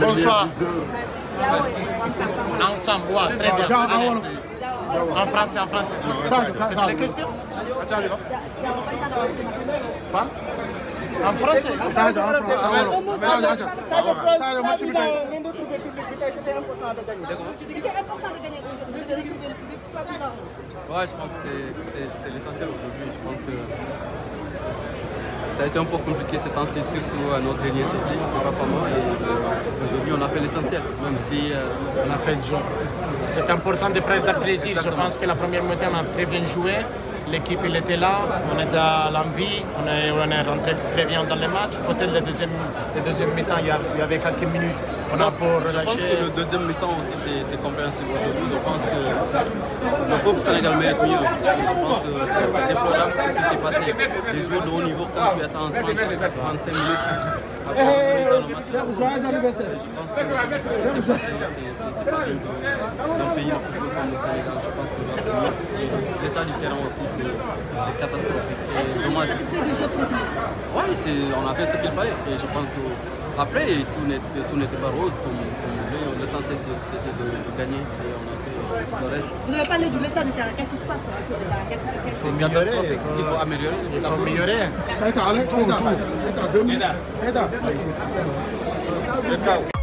Bonsoir. Ensemble, ouais, très bien. En français, en français. Faites les questions. Quoi? En français. Sadio en français. Sadio aca. Sadio. C'était important de gagner aujourd'hui, de retrouver le public, toi, vous en Ouais, je pense que c'était- l'essentiel aujourd'hui. Je pense que ça a été un peu compliqué ce temps-ci, surtout à notre dernier cycle, c'était pas fameux. Et euh, aujourd'hui, on a fait l'essentiel, même si euh, On a fait le jeu. C'est important de prendre plaisir. Je pense que la première moitié, on a très bien joué. L'équipe, il était là. On était à l'envie. On est, on est rentré très bien dans le match. Peut-être le deuxième, le deuxième mi-temps, il y a- il y avait quelques minutes. On a fort je pense que le deuxième mi-temps aussi, c'est- c'est compréhensible aujourd'hui. Je pense que le peuple Sénégal mérite mieux. Je pense que c'est c'est déplorable ce qui s'est passé. Les joueurs de haut niveau, quand tu attends 30, 35 minutes, après, dans le match, Joyeux anniversaire. Je pense que c'est- c'est c'est pas digne d'un pays en football comme le Sénégal. Je pense que doit faire mieux. Et l'état du terrain aussi, c'est catastrophique. Est-ce que vous êtes satisfait du jeu produit? Oui, on a fait ce qu'il fallait. Et je pense que après, tout n'était tout pas rose comme, comme on voulait. L'essentiel, c'était de, de gagner. Et on a fait le reste. Vous avez parlé de l'état du terrain. Qu'est-ce qui se passe dans sur le terrain? C'est améliorer, catastrophique. il faut- Il faut améliorer. Il faut améliorer. Keita allez.